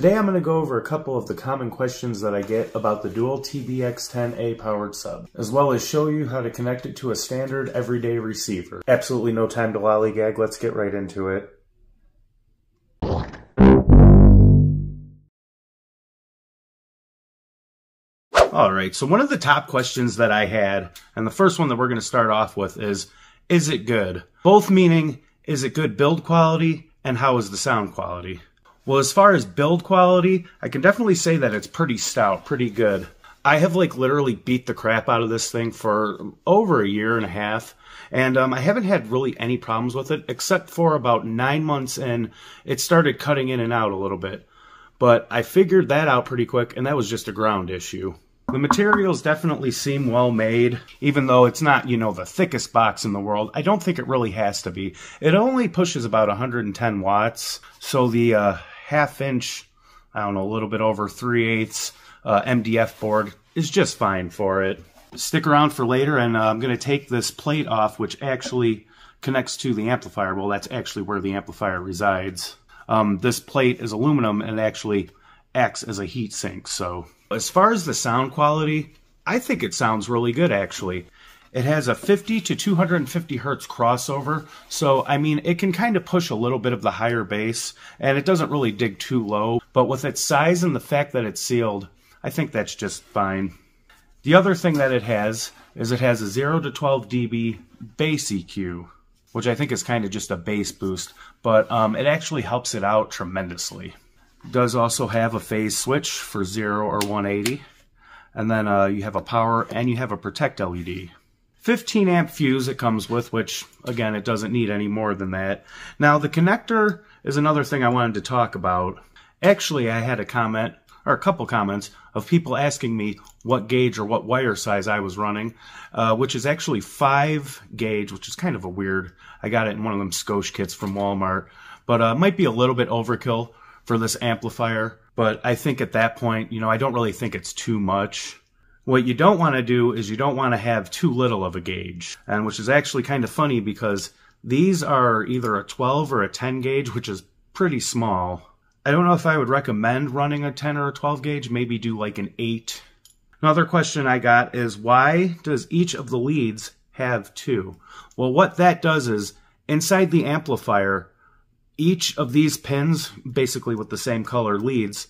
Today I'm going to go over a couple of the common questions that I get about the dual TBX10A powered sub, as well as show you how to connect it to a standard everyday receiver. Absolutely no time to lollygag, let's get right into it. All right, so one of the top questions that I had, and the first one that we're going to start off with is, is it good? Both meaning, is it good build quality, and how is the sound quality? Well, as far as build quality, I can definitely say that it's pretty stout, pretty good. I have like literally beat the crap out of this thing for over a year and a half, and um, I haven't had really any problems with it, except for about nine months in, it started cutting in and out a little bit. But I figured that out pretty quick, and that was just a ground issue. The materials definitely seem well made, even though it's not, you know, the thickest box in the world. I don't think it really has to be. It only pushes about 110 watts, so the uh, half inch, I don't know, a little bit over 3 eighths uh, MDF board is just fine for it. Stick around for later, and uh, I'm going to take this plate off, which actually connects to the amplifier. Well, that's actually where the amplifier resides. Um, this plate is aluminum and actually acts as a heat sink, so as far as the sound quality, I think it sounds really good actually. It has a 50 to 250 hertz crossover, so I mean, it can kind of push a little bit of the higher bass, and it doesn't really dig too low, but with its size and the fact that it's sealed, I think that's just fine. The other thing that it has is it has a 0 to 12 dB bass EQ, which I think is kind of just a bass boost, but um, it actually helps it out tremendously does also have a phase switch for 0 or 180. And then uh, you have a power and you have a protect LED. 15 amp fuse it comes with, which again, it doesn't need any more than that. Now the connector is another thing I wanted to talk about. Actually, I had a comment, or a couple comments, of people asking me what gauge or what wire size I was running, uh, which is actually 5 gauge, which is kind of a weird. I got it in one of them Scosche kits from Walmart, but uh, might be a little bit overkill for this amplifier. But I think at that point, you know, I don't really think it's too much. What you don't want to do is you don't want to have too little of a gauge, and which is actually kind of funny because these are either a 12 or a 10 gauge, which is pretty small. I don't know if I would recommend running a 10 or a 12 gauge, maybe do like an 8. Another question I got is why does each of the leads have two? Well, what that does is inside the amplifier, each of these pins, basically with the same color leads,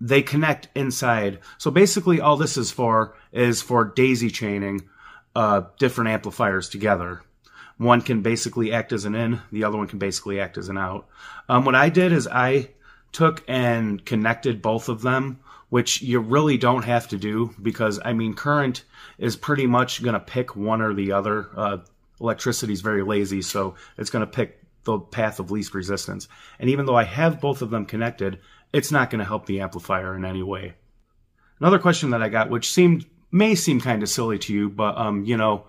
they connect inside. So basically all this is for is for daisy chaining uh, different amplifiers together. One can basically act as an in, the other one can basically act as an out. Um, what I did is I took and connected both of them, which you really don't have to do because, I mean, current is pretty much going to pick one or the other. Uh, electricity is very lazy, so it's going to pick the path of least resistance. And even though I have both of them connected, it's not going to help the amplifier in any way. Another question that I got, which seemed may seem kind of silly to you, but um, you know,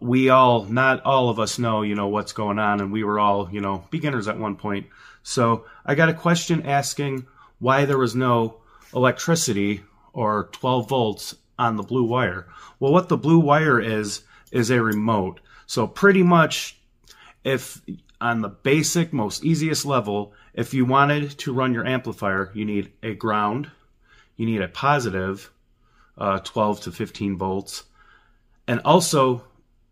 we all, not all of us know, you know, what's going on, and we were all, you know, beginners at one point. So I got a question asking why there was no electricity or 12 volts on the blue wire. Well, what the blue wire is, is a remote. So pretty much if on the basic, most easiest level, if you wanted to run your amplifier, you need a ground, you need a positive, uh, 12 to 15 volts, and also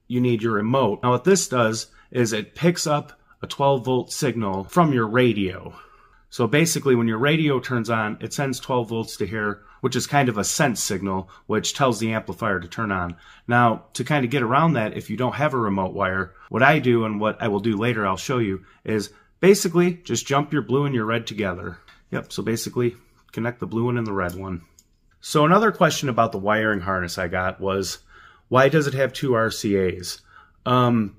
you need your remote. Now what this does is it picks up a 12 volt signal from your radio. So basically when your radio turns on, it sends 12 volts to here, which is kind of a sense signal, which tells the amplifier to turn on. Now, to kind of get around that, if you don't have a remote wire, what I do and what I will do later, I'll show you, is basically just jump your blue and your red together. Yep, so basically connect the blue one and the red one. So another question about the wiring harness I got was, why does it have two RCAs? Um,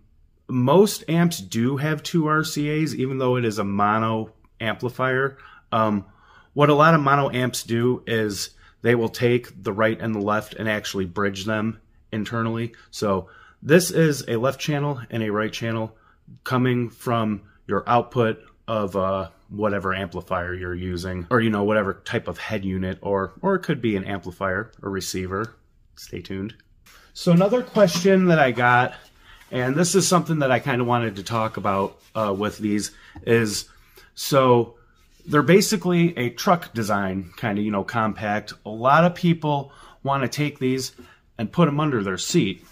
most amps do have two RCAs, even though it is a mono amplifier. Um, what a lot of mono amps do is they will take the right and the left and actually bridge them internally. So this is a left channel and a right channel coming from your output of uh, whatever amplifier you're using or you know whatever type of head unit or or it could be an amplifier or receiver stay tuned so another question that i got and this is something that i kind of wanted to talk about uh, with these is so they're basically a truck design, kind of, you know, compact. A lot of people want to take these and put them under their seat,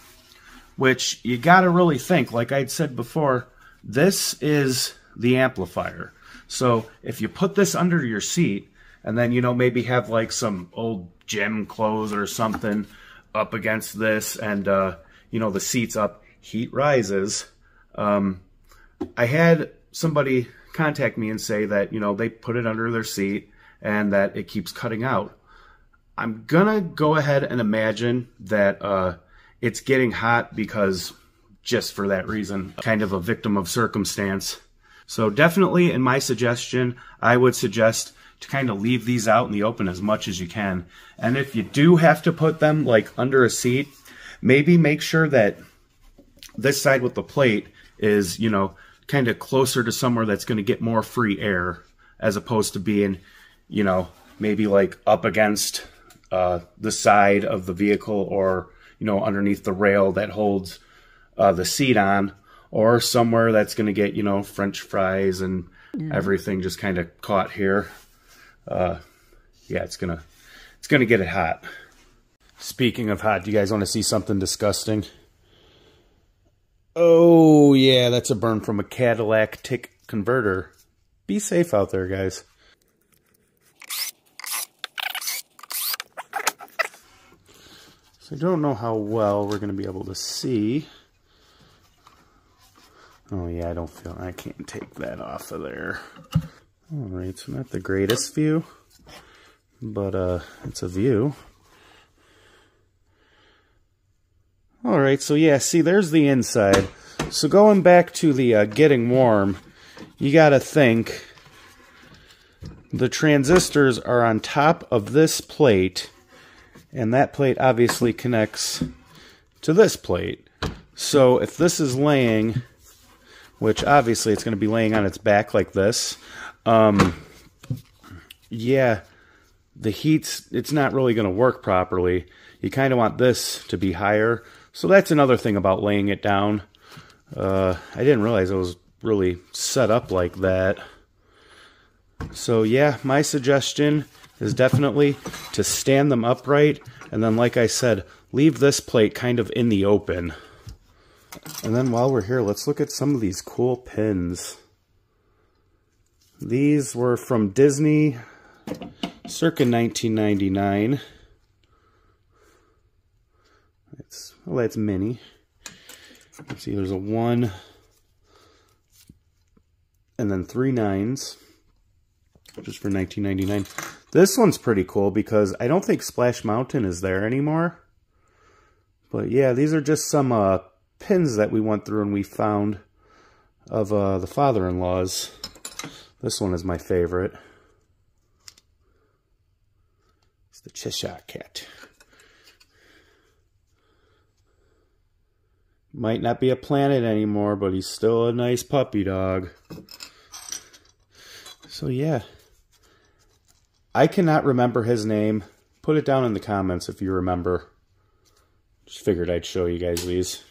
which you got to really think. Like I'd said before, this is the amplifier. So if you put this under your seat and then, you know, maybe have like some old gym clothes or something up against this and, uh, you know, the seat's up, heat rises. Um, I had somebody contact me and say that, you know, they put it under their seat and that it keeps cutting out. I'm gonna go ahead and imagine that uh, it's getting hot because just for that reason, kind of a victim of circumstance. So definitely in my suggestion, I would suggest to kind of leave these out in the open as much as you can. And if you do have to put them like under a seat, maybe make sure that this side with the plate is, you know, kind of closer to somewhere that's going to get more free air as opposed to being, you know, maybe like up against uh, the side of the vehicle or, you know, underneath the rail that holds uh, the seat on or somewhere that's going to get, you know, french fries and yeah. everything just kind of caught here. Uh, yeah, it's going to, it's going to get it hot. Speaking of hot, do you guys want to see something disgusting? Oh, yeah, that's a burn from a Cadillac tick converter. Be safe out there, guys. So I don't know how well we're going to be able to see. Oh yeah, I don't feel, I can't take that off of there. Alright, so not the greatest view, but uh, it's a view. All right, so yeah, see, there's the inside. So going back to the uh, getting warm, you got to think the transistors are on top of this plate, and that plate obviously connects to this plate. So if this is laying, which obviously it's going to be laying on its back like this, um, yeah, the heat's, it's not really going to work properly. You kind of want this to be higher so that's another thing about laying it down. Uh, I didn't realize it was really set up like that. So yeah, my suggestion is definitely to stand them upright and then like I said, leave this plate kind of in the open. And then while we're here, let's look at some of these cool pins. These were from Disney circa 1999. It's oh, that's mini. Let's see, there's a one and then three nines, which is for 19.99. This one's pretty cool because I don't think Splash Mountain is there anymore. But yeah, these are just some uh, pins that we went through and we found of uh, the father-in-law's. This one is my favorite. It's the Cheshire Cat. Might not be a planet anymore, but he's still a nice puppy dog. So yeah. I cannot remember his name. Put it down in the comments if you remember. Just figured I'd show you guys these.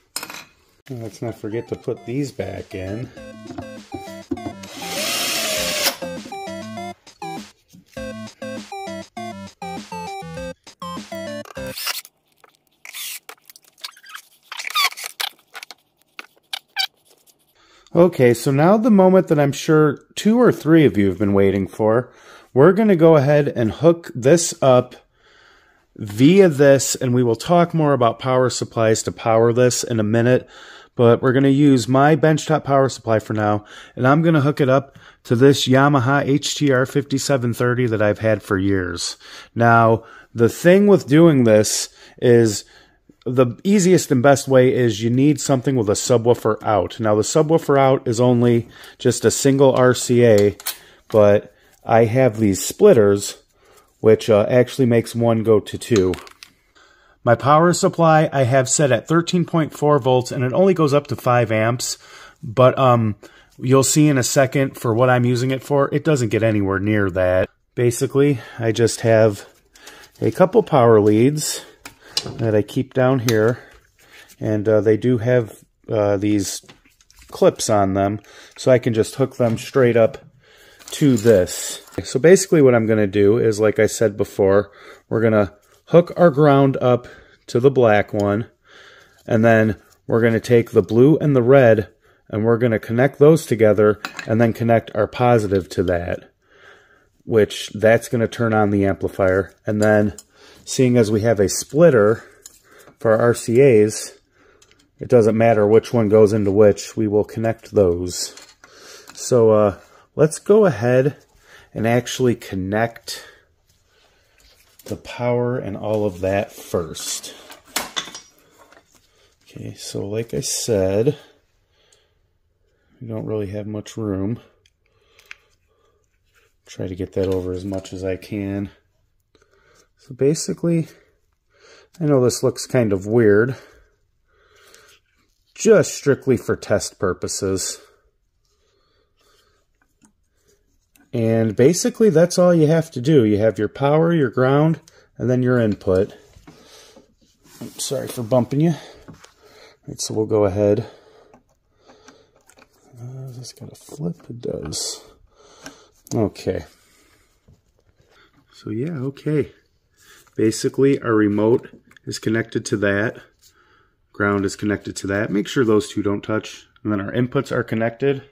Let's not forget to put these back in. Okay, so now the moment that I'm sure two or three of you have been waiting for. We're going to go ahead and hook this up via this, and we will talk more about power supplies to power this in a minute. But we're going to use my benchtop power supply for now, and I'm going to hook it up to this Yamaha HTR 5730 that I've had for years. Now, the thing with doing this is the easiest and best way is you need something with a subwoofer out. Now the subwoofer out is only just a single RCA, but I have these splitters, which uh, actually makes one go to two. My power supply I have set at 13.4 volts and it only goes up to 5 amps, but um, you'll see in a second for what I'm using it for, it doesn't get anywhere near that. Basically, I just have a couple power leads that I keep down here. And uh, they do have uh, these clips on them, so I can just hook them straight up to this. So basically what I'm going to do is, like I said before, we're going to hook our ground up to the black one, and then we're going to take the blue and the red, and we're going to connect those together, and then connect our positive to that, which that's going to turn on the amplifier. And then, seeing as we have a splitter for our RCAs, it doesn't matter which one goes into which, we will connect those. So uh, let's go ahead and actually connect the power and all of that first. Okay, so like I said, we don't really have much room. Try to get that over as much as I can. So basically, I know this looks kind of weird, just strictly for test purposes. And basically that's all you have to do. You have your power, your ground, and then your input. I'm sorry for bumping you. All right, so we'll go ahead. Uh, this got a flip? It does. Okay. So yeah, okay. Basically, our remote is connected to that. Ground is connected to that. Make sure those two don't touch. And then our inputs are connected.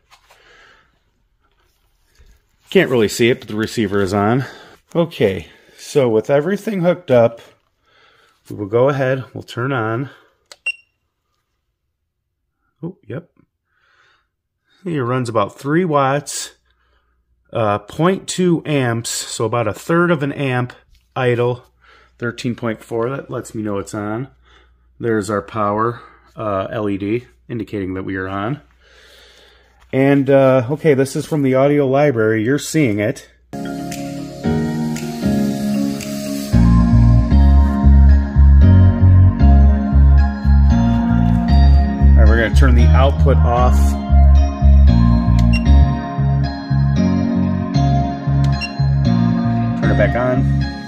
Can't really see it, but the receiver is on. Okay, so with everything hooked up, we will go ahead, we'll turn on. Oh, yep. It runs about 3 watts, uh, 0.2 amps, so about a third of an amp idle, 13.4. That lets me know it's on. There's our power uh, LED indicating that we are on. And, uh, okay, this is from the audio library. You're seeing it. All right, we're going to turn the output off. Turn it back on.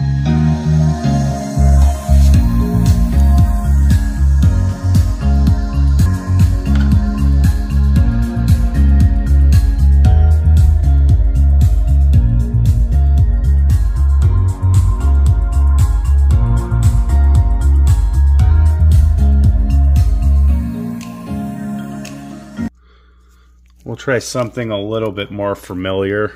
We'll try something a little bit more familiar.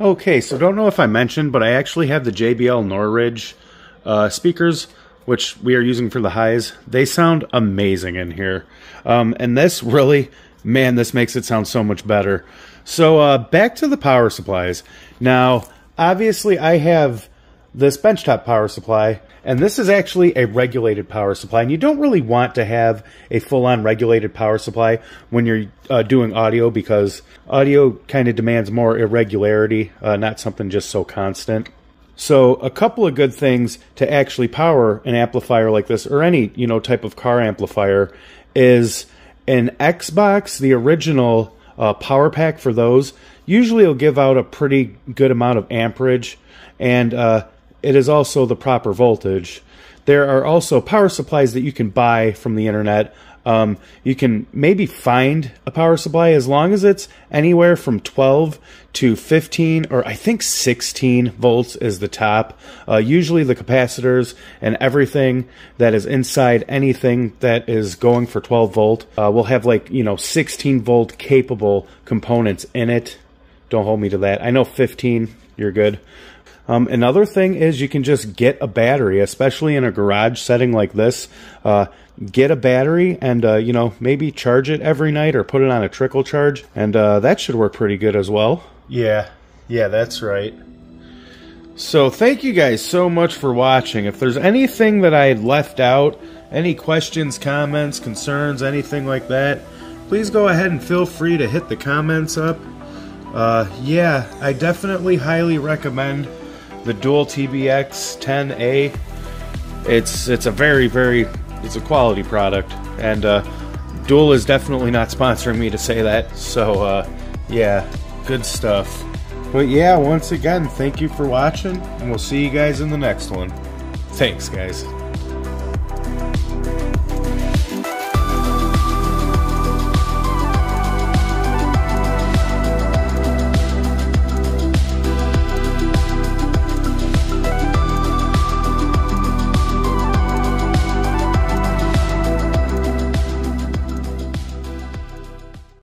Okay, so don't know if I mentioned, but I actually have the JBL Northridge uh, speakers, which we are using for the highs, they sound amazing in here. Um, and this really, man, this makes it sound so much better. So uh, back to the power supplies. Now, obviously, I have this benchtop power supply, and this is actually a regulated power supply. And you don't really want to have a full-on regulated power supply when you're uh, doing audio because audio kind of demands more irregularity, uh, not something just so constant. So a couple of good things to actually power an amplifier like this or any, you know, type of car amplifier is an Xbox, the original uh, power pack for those, usually will give out a pretty good amount of amperage and uh, it is also the proper voltage. There are also power supplies that you can buy from the internet um, you can maybe find a power supply as long as it's anywhere from 12 to 15 or I think 16 volts is the top. Uh, usually the capacitors and everything that is inside anything that is going for 12 volt uh, will have like, you know, 16 volt capable components in it. Don't hold me to that. I know 15, you're good. Um, another thing is you can just get a battery, especially in a garage setting like this. Uh, get a battery and uh, you know maybe charge it every night or put it on a trickle charge, and uh, that should work pretty good as well. Yeah, yeah, that's right. So thank you guys so much for watching. If there's anything that I left out, any questions, comments, concerns, anything like that, please go ahead and feel free to hit the comments up. Uh, yeah, I definitely highly recommend the Dual TBX 10A. It's it's a very very it's a quality product. And uh, Dual is definitely not sponsoring me to say that. So, uh, yeah, good stuff. But yeah, once again, thank you for watching, and we'll see you guys in the next one. Thanks, guys.